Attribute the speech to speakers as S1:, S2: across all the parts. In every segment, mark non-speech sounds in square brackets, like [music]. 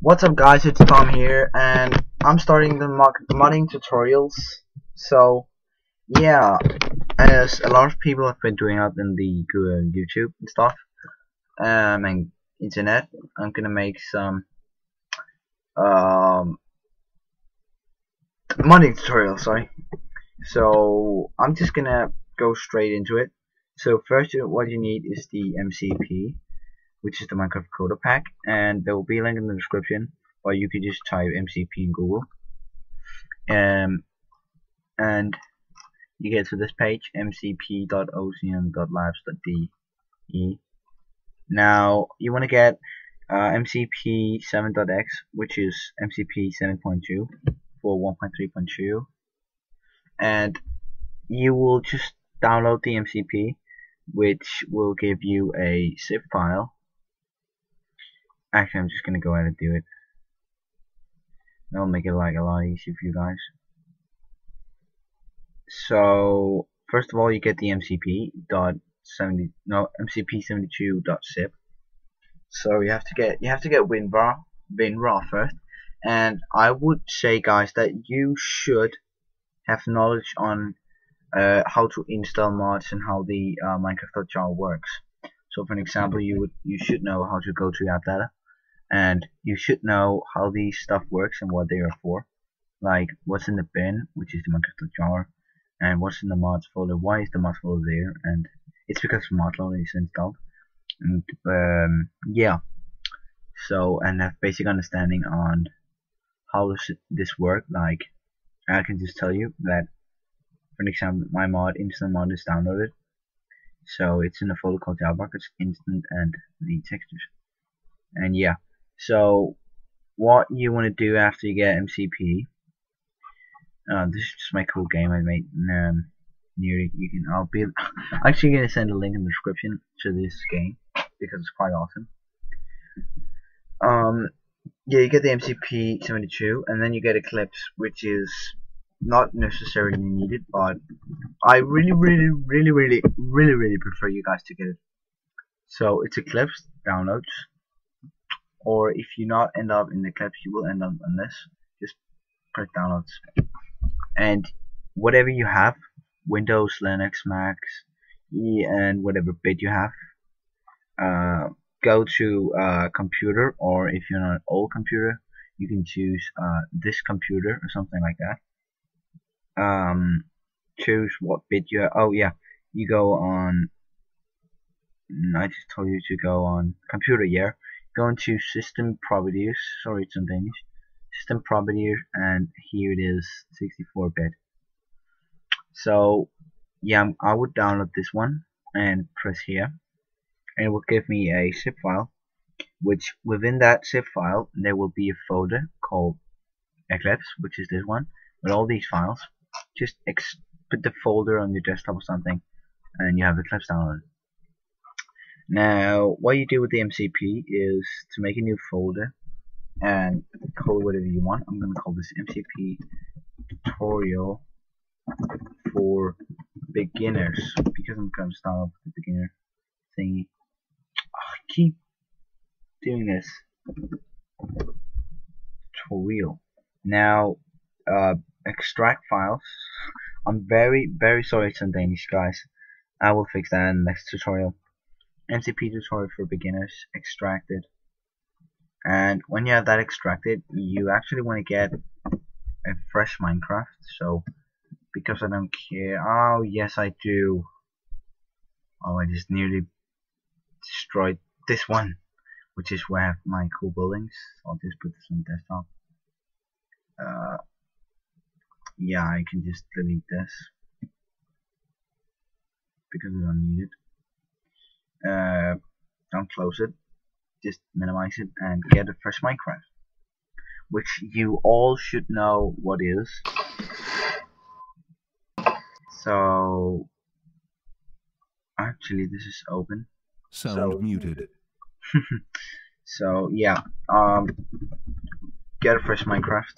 S1: What's up guys, it's Thom here and I'm starting the mod modding tutorials. So yeah as a lot of people have been doing out in the uh, YouTube and stuff um, and internet I'm gonna make some um, modding tutorial sorry. So I'm just gonna go straight into it. So first what you need is the MCP which is the Minecraft Coder Pack, and there will be a link in the description, or you could just type MCP in Google. Um, and you get to this page, mcp.ocean.labs.de. Now, you want to get uh, MCP 7.x, which is MCP 7.2 for 1.3.2, and you will just download the MCP, which will give you a zip file Actually, I'm just gonna go ahead and do it. That'll make it like a lot easier for you guys. So first of all, you get the MCP dot seventy no MCP seventy two zip. So you have to get you have to get WinRAR WinRAR first, and I would say guys that you should have knowledge on uh, how to install mods and how the uh, Minecraft.jar works. So for an example, you would you should know how to go to app data and you should know how these stuff works and what they are for. Like what's in the bin which is the Minecraft jar and what's in the mods folder why is the mods folder there and it's because mod loader is installed. And um, yeah. So and have basic understanding on how does this work like I can just tell you that for example my mod instant mod is downloaded. So it's in a folder called Jailbroken instant and the textures. And yeah so what you want to do after you get MCP, uh, this is just my cool game I made. Um, near you can I'll be actually gonna send a link in the description to this game because it's quite awesome. Um, yeah, you get the MCP 72, and then you get Eclipse, which is not necessarily needed, but I really, really, really, really, really, really prefer you guys to get it. So it's Eclipse downloads or if you not end up in the clips you will end up on this. Just click downloads and whatever you have Windows Linux Macs and whatever bit you have uh, go to uh, computer or if you're on an old computer you can choose uh, this computer or something like that. Um, choose what bit you have. oh yeah you go on I just told you to go on computer yeah go into system properties sorry it's in Danish. System properties and here it is 64 bit. So yeah um, I would download this one and press here. And it will give me a zip file which within that zip file there will be a folder called Eclipse which is this one with all these files. Just put the folder on your desktop or something and you have Eclipse downloaded now, what you do with the MCP is to make a new folder and call it whatever you want. I'm going to call this MCP tutorial for beginners because I'm going to start off with the beginner thingy. Oh, I keep doing this tutorial. Now, uh, extract files. [laughs] I'm very, very sorry it's in Danish, guys. I will fix that in the next tutorial. MCP tutorial for beginners extracted. And when you have that extracted you actually want to get a fresh Minecraft so because I don't care oh yes I do. Oh I just nearly destroyed this one which is where I have my cool buildings. I'll just put this on desktop. Uh, yeah I can just delete this because I don't need it uh, don't close it. Just minimize it and get a fresh Minecraft which you all should know what is. So actually this is open.
S2: Sound so, muted. [laughs]
S1: So yeah um get a fresh Minecraft.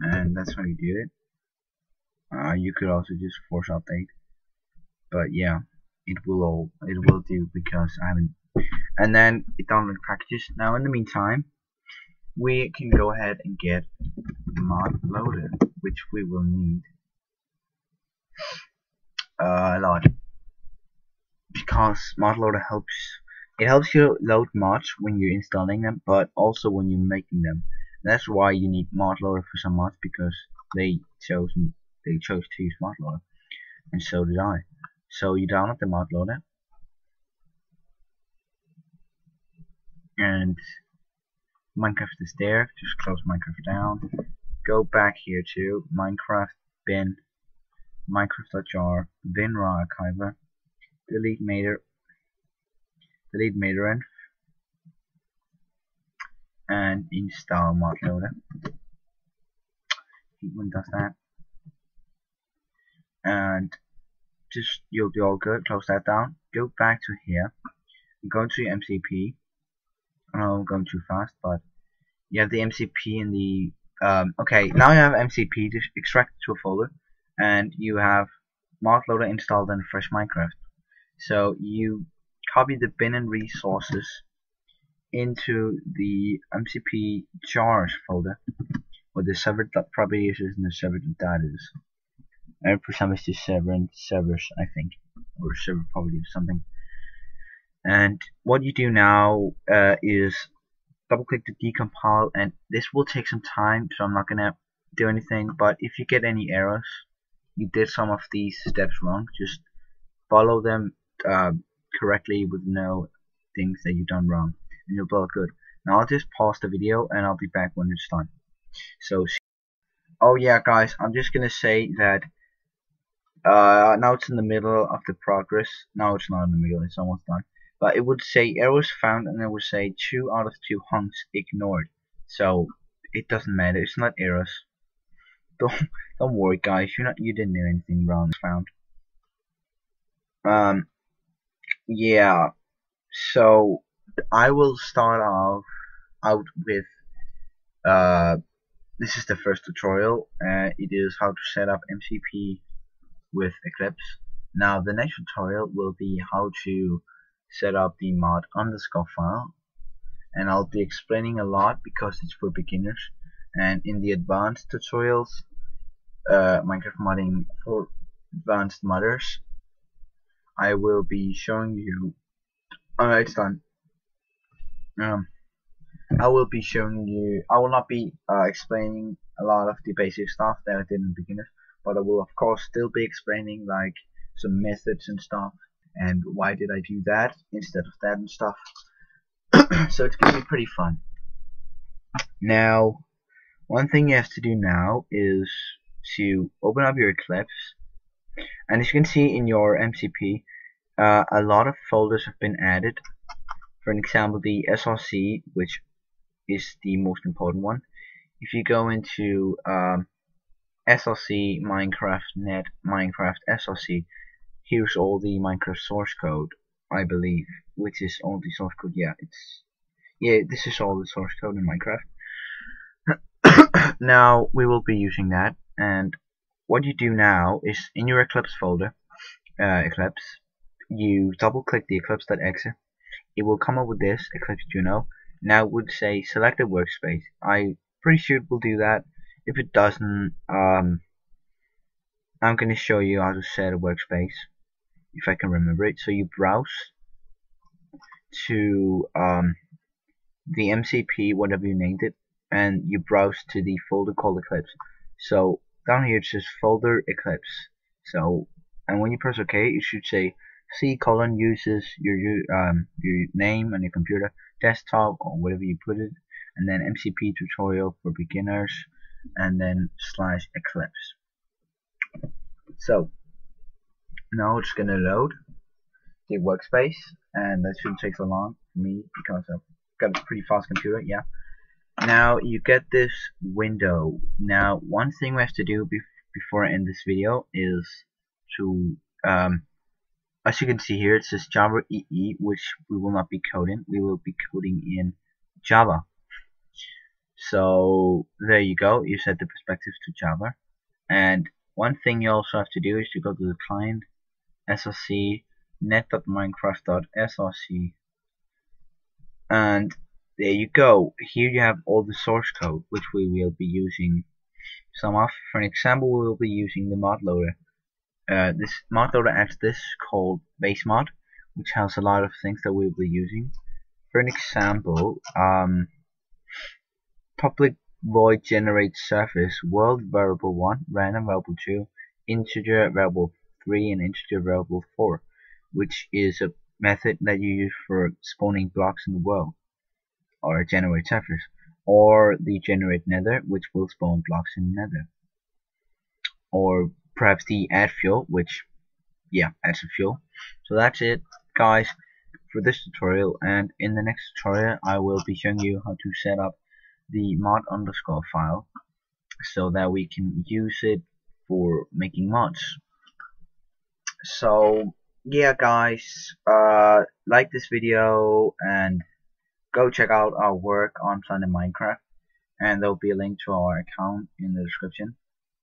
S1: And that's how you do it. Uh, you could also just force update but yeah it will all it will do because I haven't and then it downloaded packages. Now in the meantime, we can go ahead and get mod loader, which we will need uh, a lot because mod loader helps it helps you load mods when you're installing them but also when you're making them that's why you need mod loader for some mods because they chose they chose to use mod loader and so did I so you download the mod loader and Minecraft is there. Just close Minecraft down. Go back here to Minecraft bin Minecraft.jar WinRAR archiver delete mater delete mater and install mod loader when does that. And just you'll be all good close that down go back to here go to MCP I'm going too fast but you have the MCP in the um, okay now you have MCP to extract to a folder and you have mod loader installed in fresh Minecraft so you copy the bin and resources into the MCP jars folder where the server properties and the server data is. And for some it's just server and servers I think or server property or something. And what you do now uh, is double click to decompile and this will take some time so I'm not gonna do anything but if you get any errors you did some of these steps wrong just follow them uh, correctly with no things that you've done wrong and you'll all good now I'll just pause the video and I'll be back when it's done so oh yeah guys I'm just gonna say that uh, now it's in the middle of the progress. Now it's not in the middle it's almost done. But it would say errors found and it would say two out of two hunks ignored. So it doesn't matter it's not errors. [laughs] Don't don't worry guys you're not you didn't do anything wrong found. Um yeah so I will start off out with uh, this is the first tutorial uh, it is how to set up MCP with Eclipse. Now the next tutorial will be how to set up the mod underscore file. And I'll be explaining a lot because it's for beginners. And in the advanced tutorials uh, Minecraft modding for advanced modders I will be showing you alright it's done. Um, I will be showing you I will not be uh, explaining a lot of the basic stuff that I did in the but I will of course still be explaining like some methods and stuff and why did I do that instead of that and stuff. [coughs] So it's gonna be pretty fun. Now one thing you have to do now is to open up your Eclipse and as you can see in your MCP uh, a lot of folders have been added. For an example the SRC which is the most important one. If you go into um, SRC Minecraft net Minecraft SRC here's all the Minecraft source code I believe which is all the source code. Yeah it's yeah this is all the source code in Minecraft. [coughs] Now we will be using that and what you do now is in your Eclipse folder uh, Eclipse you double click the eclipse.exe it will come up with this Eclipse Juno now it would say select a workspace. I pretty sure it will do that if it doesn't um, I'm gonna show you how to set a workspace if I can remember it. So you browse to um, the MCP whatever you named it and you browse to the folder called Eclipse. So down here it says folder Eclipse. So and when you press OK it should say C colon uses your um, your name on your computer desktop or whatever you put it and then MCP tutorial for beginners and then slash Eclipse. So now it's gonna load the workspace and that shouldn't take so long for me because I've got a pretty fast computer yeah. Now you get this window. Now one thing we have to do before I end this video is to um, as you can see here it says Java EE which we will not be coding. We will be coding in Java so there you go. You set the perspective to Java. And one thing you also have to do is to go to the client src net.minecraft.src and there you go. Here you have all the source code which we will be using some of. For an example we will be using the mod loader. Uh, this mod loader adds this called base mod which has a lot of things that we'll be using. For an example um, public void generate surface. World variable 1 random variable 2 integer variable 3 and integer variable 4 which is a method that you use for spawning blocks in the world or generate surface or the generate nether which will spawn blocks in nether. Or perhaps the add fuel which yeah adds some fuel. So that's it guys for this tutorial. And in the next tutorial I will be showing you how to set up the mod underscore file so that we can use it for making mods. So yeah guys uh, like this video and go check out our work on Planet Minecraft and there'll be a link to our account in the description.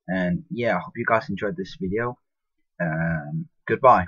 S1: And yeah I hope you guys enjoyed this video um, goodbye